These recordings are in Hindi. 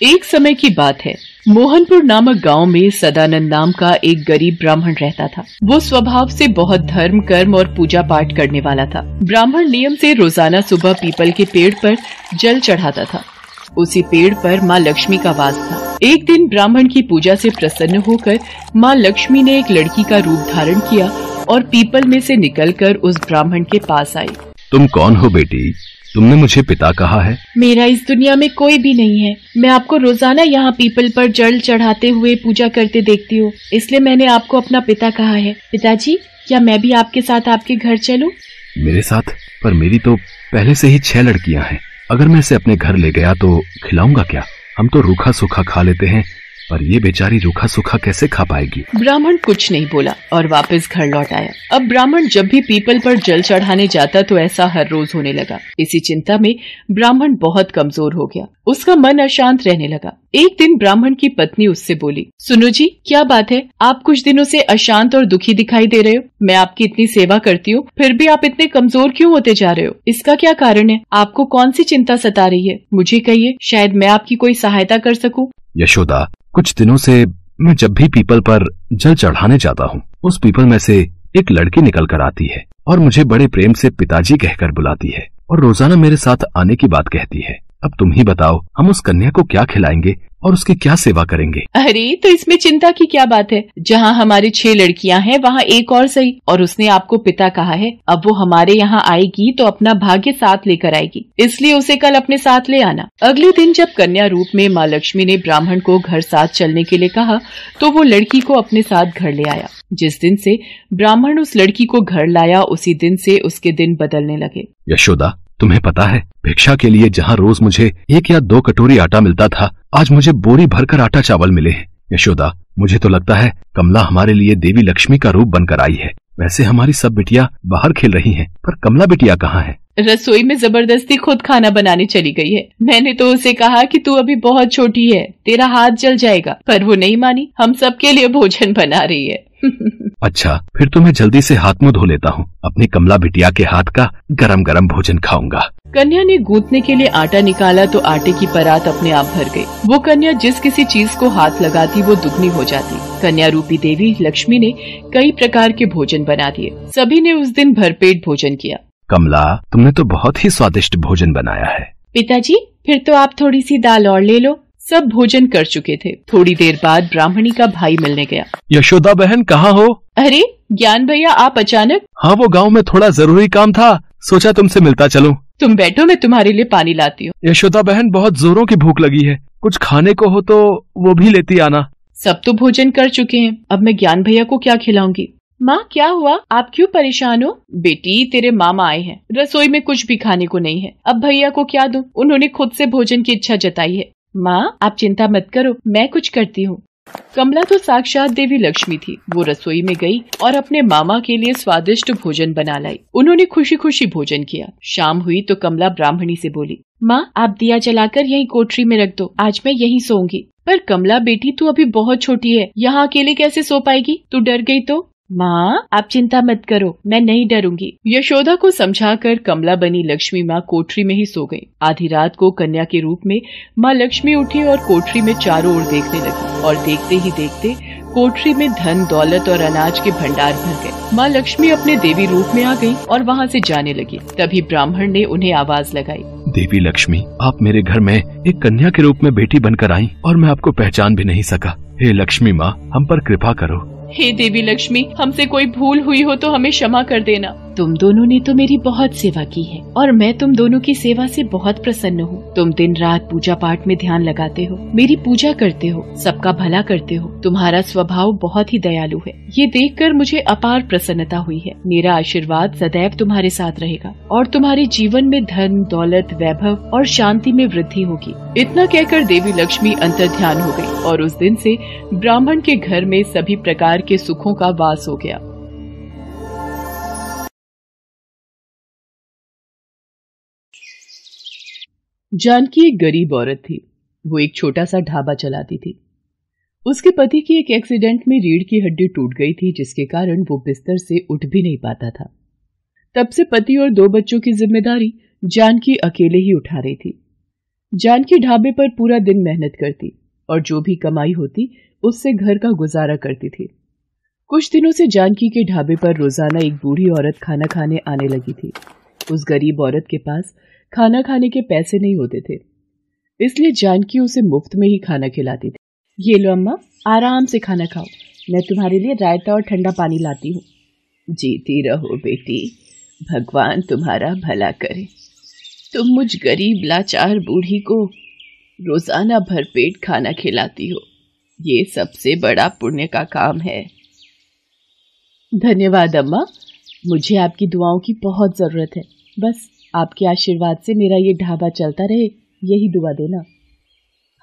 एक समय की बात है। मोहनपुर नामक गाँव में सदानंद नाम का एक गरीब ब्राह्मण रहता था। वो स्वभाव से बहुत धर्म, कर्म और पूजा पाठ करने वाला था। ब्राह्मण नियम से रोज़ाना सुबह पीपल के पेड़ पर जल चढ़ाता था। उसी पेड़ पर माँ लक्ष्मी का वास था। एक दिन ब्राह्मण की पूजा से प्रसन्न होकर माँ लक्ष्मी ने एक लड़की का रूप धारण किया और पीपल में से निकलकर उस ब्राह्मण के पास आई। तुम कौन हो बेटी? तुमने मुझे पिता कहा है। मेरा इस दुनिया में कोई भी नहीं है। मैं आपको रोज़ाना यहाँ पीपल पर जल चढ़ाते हुए पूजा करते देखती हूँ। इसलिए मैंने आपको अपना पिता कहा है। पिताजी क्या मैं भी आपके साथ आपके घर चलूँ? मेरे साथ? पर मेरी तो पहले से ही छह लड़कियाँ हैं। अगर मैं इसे अपने घर ले गया तो खिलाऊँगा क्या? हम तो रूखा सूखा खा लेते हैं। पर ये बेचारी रूखा सूखा कैसे खा पाएगी? ब्राह्मण कुछ नहीं बोला और वापस घर लौट आया। अब ब्राह्मण जब भी पीपल पर जल चढ़ाने जाता तो ऐसा हर रोज होने लगा। इसी चिंता में ब्राह्मण बहुत कमज़ोर हो गया। उसका मन अशांत रहने लगा। एक दिन ब्राह्मण की पत्नी उससे बोली, सुनो जी, क्या बात है? आप कुछ दिनों से अशांत और दुखी दिखाई दे रहे हो। मैं आपकी इतनी सेवा करती हूँ, फिर भी आप इतने कमज़ोर क्यों होते जा रहे हो? इसका क्या कारण है? आपको कौन सी चिंता सता रही है? मुझे कहिए, शायद मैं आपकी कोई सहायता कर सकूँ? यशोदा, कुछ दिनों से मैं जब भी पीपल पर जल चढ़ाने जाता हूँ, उस पीपल में से एक लड़की निकल कर आती है और मुझे बड़े प्रेम से पिताजी कहकर बुलाती है और रोज़ाना मेरे साथ आने की बात कहती है। अब तुम ही बताओ, हम उस कन्या को क्या खिलाएँगे? और उसकी क्या सेवा करेंगे? अरे तो इसमें चिंता की क्या बात है? जहाँ हमारी छह लड़कियाँ हैं वहाँ एक और सही। और उसने आपको पिता कहा है अब वो हमारे यहाँ आएगी तो अपना भाग्य साथ लेकर आएगी। इसलिए उसे कल अपने साथ ले आना। अगले दिन जब कन्या रूप में माँ लक्ष्मी ने ब्राह्मण को घर साथ चलने के लिए कहा तो वो लड़की को अपने साथ घर ले आया। जिस दिन से ब्राह्मण उस लड़की को घर लाया उसी दिन से उसके दिन बदलने लगे। यशोदा तुम्हें पता है भिक्षा के लिए जहाँ रोज मुझे एक या दो कटोरी आटा मिलता था आज मुझे बोरी भरकर आटा चावल मिले हैं। यशोदा मुझे तो लगता है कमला हमारे लिए देवी लक्ष्मी का रूप बनकर आई है। वैसे हमारी सब बिटिया बाहर खेल रही हैं, पर कमला बिटिया कहाँ है? रसोई में ज़बरदस्ती खुद खाना बनाने चली गई है। मैंने तो उसे कहा कि तू अभी बहुत छोटी है तेरा हाथ जल जाएगा पर वो नहीं मानी हम सबके लिए भोजन बना रही है। अच्छा फिर तो मैं जल्दी से हाथ मुँह धो लेता हूँ। अपनी कमला बिटिया के हाथ का गरम गरम भोजन खाऊँगा। कन्या ने गूंथने के लिए आटा निकाला तो आटे की परात अपने आप भर गई। वो कन्या जिस किसी चीज़ को हाथ लगाती वो दुगनी हो जाती। कन्या रूपी देवी लक्ष्मी ने कई प्रकार के भोजन बना दिए। सभी ने उस दिन भरपेट भोजन किया। कमला तुमने तो बहुत ही स्वादिष्ट भोजन बनाया है। पिताजी फिर तो आप थोड़ी सी दाल और ले लो। सब भोजन कर चुके थे। थोड़ी देर बाद ब्राह्मणी का भाई मिलने गया। यशोदा बहन कहाँ हो? अरे ज्ञान भैया आप अचानक? हाँ वो गाँव में थोड़ा ज़रूरी काम था। सोचा तुमसे मिलता चलूँ। तुम बैठो मैं तुम्हारे लिए पानी लाती हूँ। यशोदा बहन बहुत जोरों की भूख लगी है। कुछ खाने को हो तो वो भी लेती आना। सब तो भोजन कर चुके हैं। अब मैं ज्ञान भैया को क्या खिलाऊँगी? माँ क्या हुआ? आप क्यों परेशान हो? बेटी तेरे मामा आए हैं। रसोई में कुछ भी खाने को नहीं है। अब भैया को क्या दूँ? उन्होंने खुद से भोजन की इच्छा जताई है। माँ, आप चिंता मत करो, मैं कुछ करती हूँ। कमला तो साक्षात देवी लक्ष्मी थी। वो रसोई में गई और अपने मामा के लिए स्वादिष्ट भोजन बना लाई। उन्होंने खुशी खुशी भोजन किया। शाम हुई तो कमला ब्राह्मणी से बोली, माँ, आप दिया जलाकर यही कोठरी में रख दो। आज मैं यही सोऊँगी। पर कमला बेटी, तू अभी बहुत छोटी है। यहाँ अकेले कैसे सो पाएगी? तू डर गई तो? माँ, आप चिंता मत करो, मैं नहीं डरूँगी। यशोदा को समझाकर कमला बनी लक्ष्मी माँ कोठरी में ही सो गई। आधी रात को कन्या के रूप में माँ लक्ष्मी उठी और कोठरी में चारों ओर देखने लगी। और देखते ही देखते कोठरी में धन, दौलत और अनाज के भंडार भर गए। माँ लक्ष्मी अपने देवी रूप में आ गई और वहाँ से जाने लगी। तभी ब्राह्मण ने उन्हें आवाज़ लगाई। देवी लक्ष्मी, आप मेरे घर में एक कन्या के रूप में बेटी बनकर आई और मैं आपको पहचान भी नहीं सका। हे लक्ष्मी माँ, हम पर कृपा करो। हे देवी लक्ष्मी हमसे कोई भूल हुई हो तो हमें क्षमा कर देना। तुम दोनों ने तो मेरी बहुत सेवा की है, और मैं तुम दोनों की सेवा से बहुत प्रसन्न हूँ। तुम दिन रात पूजा पाठ में ध्यान लगाते हो, मेरी पूजा करते हो, सबका भला करते हो। तुम्हारा स्वभाव बहुत ही दयालु है। ये देखकर मुझे अपार प्रसन्नता हुई है। मेरा आशीर्वाद सदैव तुम्हारे साथ रहेगा, और तुम्हारे जीवन में धन, दौलत, वैभव और शांति में वृद्धि होगी। इतना कहकर देवी लक्ष्मी अंतर ध्यान हो गई और उस दिन से ब्राह्मण के घर में सभी प्रकार के सुखों का वास हो गया। जानकी एक गरीब औरत थी। वो एक छोटा सा ढाबा चलाती थी। उसके पति की एक एक्सीडेंट में रीढ़ की हड्डी टूट गई थी, जिसके कारण वो बिस्तर से उठ भी नहीं पाता था। तब से पति और दो बच्चों की ज़िम्मेदारी जानकी अकेले ही उठा रही थी। जानकी ढाबे पर पूरा दिन मेहनत करती और जो भी कमाई होती, उससे घर का गुजारा करती थी। कुछ दिनों से जानकी के ढाबे पर रोज़ाना एक बूढ़ी औरत खाना खाने आने लगी थी। उस गरीब औरत के पास खाना खाने के पैसे नहीं होते थे। इसलिए जानकी उसे मुफ़्त में ही खाना खिलाती थी। ये लो अम्मा, आराम से खाना खाओ। मैं तुम्हारे लिए रायता और ठंडा पानी लाती हूँ। जीती रहो बेटी, भगवान तुम्हारा भला करे। तुम मुझ गरीब, लाचार बूढ़ी को रोज़ाना भरपेट खाना खिलाती हो। ये सबसे बड़ा पुण्य का काम है। धन्यवाद अम्मा, मुझे आपकी दुआओं की बहुत ज़रूरत है। बस आपके आशीर्वाद से मेरा ये ढाबा चलता रहे यही दुआ देना।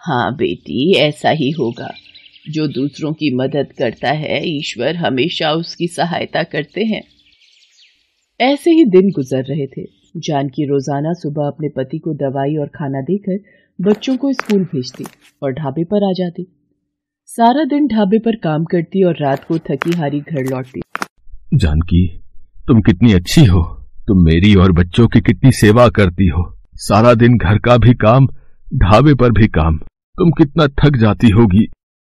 हाँ बेटी ऐसा ही होगा। जो दूसरों की मदद करता है ईश्वर हमेशा उसकी सहायता करते हैं। ऐसे ही दिन गुजर रहे थे। जानकी रोज़ाना सुबह अपने पति को दवाई और खाना देकर बच्चों को स्कूल भेजती और ढाबे पर आ जाती। सारा दिन ढाबे पर काम करती और रात को थकी हारी घर लौटती। जानकी तुम कितनी अच्छी हो। तुम मेरी और बच्चों की कितनी सेवा करती हो। सारा दिन घर का भी काम, ढाबे पर भी काम। तुम कितना थक जाती होगी।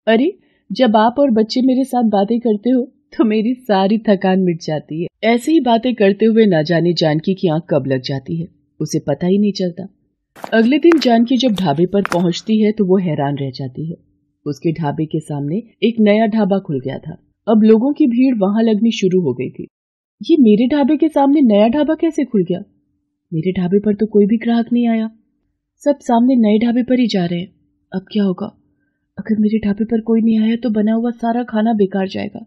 अरे, जब आप और बच्चे मेरे साथ बातें करते हो तो मेरी सारी थकान मिट जाती है। ऐसे ही बातें करते हुए ना जाने जानकी की आँख कब लग जाती है, उसे पता ही नहीं चलता। अगले दिन जानकी जब ढाबे पर पहुँचती है तो वो हैरान रह जाती है। उसके ढाबे के सामने एक नया ढाबा खुल गया था। अब लोगों की भीड़ वहाँ लगनी शुरू हो गई थी। ये मेरे ढाबे के सामने नया ढाबा कैसे खुल गया? मेरे ढाबे पर तो कोई भी ग्राहक नहीं आया। सब सामने नए ढाबे पर ही जा रहे हैं। अब क्या होगा? अगर मेरे ढाबे पर कोई नहीं आया तो बना हुआ सारा खाना बेकार जाएगा।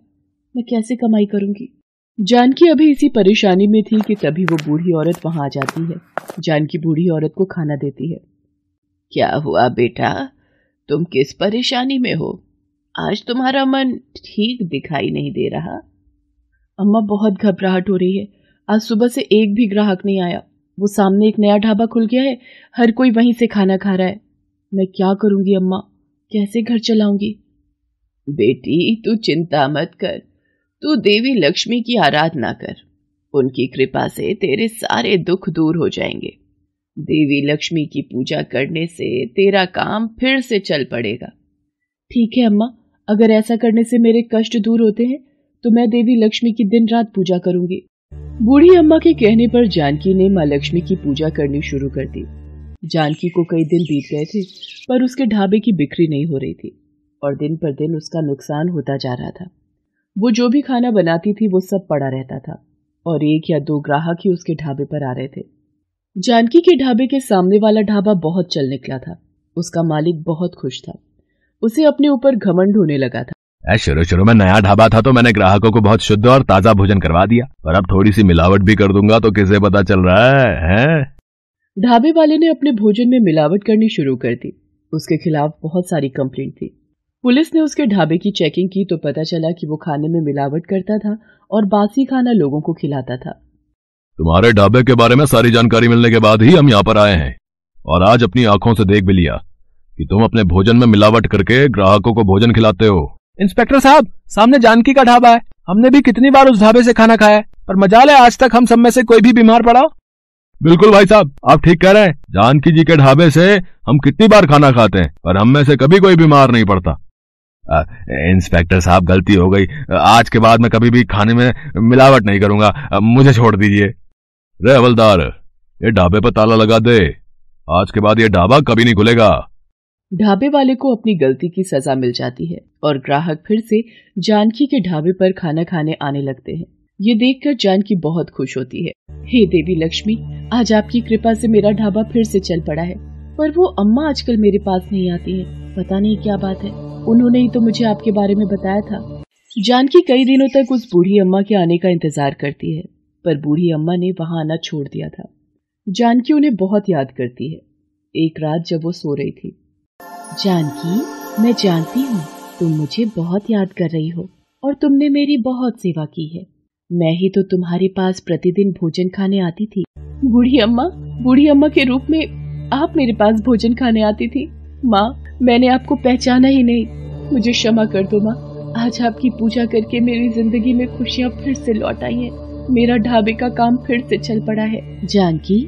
मैं कैसे कमाई करूँगी? जानकी अभी इसी परेशानी में थी कि तभी वो बूढ़ी औरत वहाँ आ जाती है। जानकी बूढ़ी औरत को खाना देती है। क्या हुआ बेटा? तुम किस परेशानी में हो? आज तुम्हारा मन ठीक दिखाई नहीं दे रहा। अम्मा बहुत घबराहट हो रही है। आज सुबह से एक भी ग्राहक नहीं आया। वो सामने एक नया ढाबा खुल गया है। हर कोई वहीं से खाना खा रहा है। मैं क्या करूँगी अम्मा? कैसे घर चलाऊँगी? बेटी, तू चिंता मत कर। तू देवी लक्ष्मी की आराधना कर। उनकी कृपा से तेरे सारे दुख दूर हो जाएँगे। देवी लक्ष्मी की पूजा करने से तेरा काम फिर से चल पड़ेगा। ठीक है अम्मा, अगर ऐसा करने से मेरे कष्ट दूर होते हैं तो मैं देवी लक्ष्मी की दिन रात पूजा करूँगी। बूढ़ी अम्मा के कहने पर जानकी ने माँ लक्ष्मी की पूजा करनी शुरू कर दी। जानकी को कई दिन बीत गए थे, पर उसके ढाबे की बिक्री नहीं हो रही थी, और दिन पर दिन उसका नुकसान होता जा रहा था। वो जो भी खाना बनाती थी, वो सब पड़ा रहता था, और एक या दो ग्राहक ही उसके ढाबे पर आ रहे थे। जानकी के ढाबे के सामने वाला ढाबा बहुत चल निकला था। उसका मालिक बहुत खुश था। उसे अपने ऊपर घमंड होने लगा था। शुरू शुरू में नया ढाबा था तो मैंने ग्राहकों को बहुत शुद्ध और ताज़ा भोजन करवा दिया। और अब थोड़ी सी मिलावट भी कर दूँगा तो किसे पता चल रहा है, है? ढाबे वाले ने अपने भोजन में मिलावट करनी शुरू कर दी। उसके खिलाफ बहुत सारी कंप्लेंट थी। पुलिस ने उसके ढाबे की चेकिंग की तो पता चला कि वो खाने में मिलावट करता था और बासी खाना लोगों को खिलाता था। तुम्हारे ढाबे के बारे में सारी जानकारी मिलने के बाद ही हम यहाँ पर आए हैं और आज अपनी आँखों से देख भी लिया कि तुम अपने भोजन में मिलावट करके ग्राहकों को भोजन खिलाते हो। इंस्पेक्टर साहब, सामने जानकी का ढाबा है। हमने भी कितनी बार उस ढाबे से खाना खाया पर मजाल है, आज तक हम सब में से कोई भी बीमार पड़ा बिल्कुल भाई साहब, आप ठीक कह रहे हैं। जानकी जी के ढाबे से हम कितनी बार खाना खाते हैं, पर हम में से कभी कोई बीमार नहीं पड़ता। इंस्पेक्टर साहब, गलती हो गई। आज के बाद मैं कभी भी खाने में मिलावट नहीं करूँगा। मुझे छोड़ दीजिए। रे हवलदार, ये ढाबे पर ताला लगा दे। आज के बाद ये ढाबा कभी नहीं खुलेगा। ढाबे वाले को अपनी गलती की सजा मिल जाती है और ग्राहक फिर से जानकी के ढाबे पर खाना खाने आने लगते हैं। ये देखकर जानकी बहुत खुश होती है। हे देवी लक्ष्मी, आज आपकी कृपा से मेरा ढाबा फिर से चल पड़ा है, पर वो अम्मा आजकल मेरे पास नहीं आती है। पता नहीं क्या बात है। उन्होंने ही तो मुझे आपके बारे में बताया था। जानकी कई दिनों तक उस बूढ़ी अम्मा के आने का इंतज़ार करती है, पर बूढ़ी अम्मा ने वहाँ आना छोड़ दिया था। जानकी उन्हें बहुत याद करती है। एक रात जब वो सो रही थी जानकी, मैं जानती हूँ, तुम मुझे बहुत याद कर रही हो, और तुमने मेरी बहुत सेवा की है। मैं ही तो तुम्हारे पास प्रतिदिन भोजन खाने आती थी। बूढ़ी अम्मा बूढ़ी अम्मा के रूप में आप मेरे पास भोजन खाने आती थी। माँ, मैंने आपको पहचाना ही नहीं। मुझे क्षमा कर दो माँ। आज आपकी पूजा करके मेरी ज़िंदगी में खुशियाँ फिर से लौट आई है। मेरा ढाबे का काम फिर से चल पड़ा है। जानकी,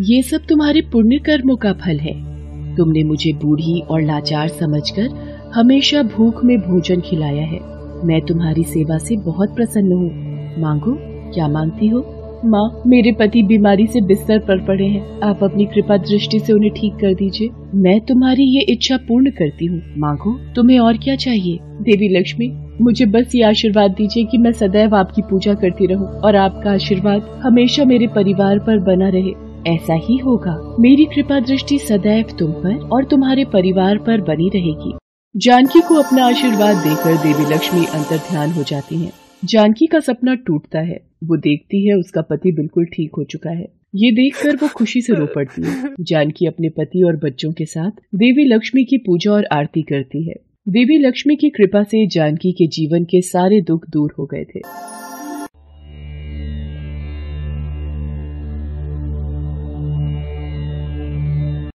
ये सब तुम्हारे पुण्य कर्मों का फल है। तुमने मुझे बूढ़ी और लाचार समझकर हमेशा भूख में भोजन खिलाया है। मैं तुम्हारी सेवा से बहुत प्रसन्न हूँ। मांगो, क्या मांगती हो? माँ, मेरे पति बीमारी से बिस्तर पर पड़े हैं। आप अपनी कृपा दृष्टि से उन्हें ठीक कर दीजिए। मैं तुम्हारी ये इच्छा पूर्ण करती हूँ। मांगो, तुम्हें और क्या चाहिए? देवी लक्ष्मी, मुझे बस ये आशीर्वाद दीजिए कि मैं सदैव आपकी पूजा करती रहूँ और आपका आशीर्वाद हमेशा मेरे परिवार पर बना रहे। ऐसा ही होगा। मेरी कृपा दृष्टि सदैव तुम पर और तुम्हारे परिवार पर बनी रहेगी। जानकी को अपना आशीर्वाद देकर देवी लक्ष्मी अंतर ध्यान हो जाती हैं। जानकी का सपना टूटता है। वो देखती है उसका पति बिल्कुल ठीक हो चुका है। ये देखकर वो खुशी से रो पड़ती है। जानकी अपने पति और बच्चों के साथ देवी लक्ष्मी की पूजा और आरती करती है। देवी लक्ष्मी की कृपा से जानकी के जीवन के सारे दुख दूर हो गए थे।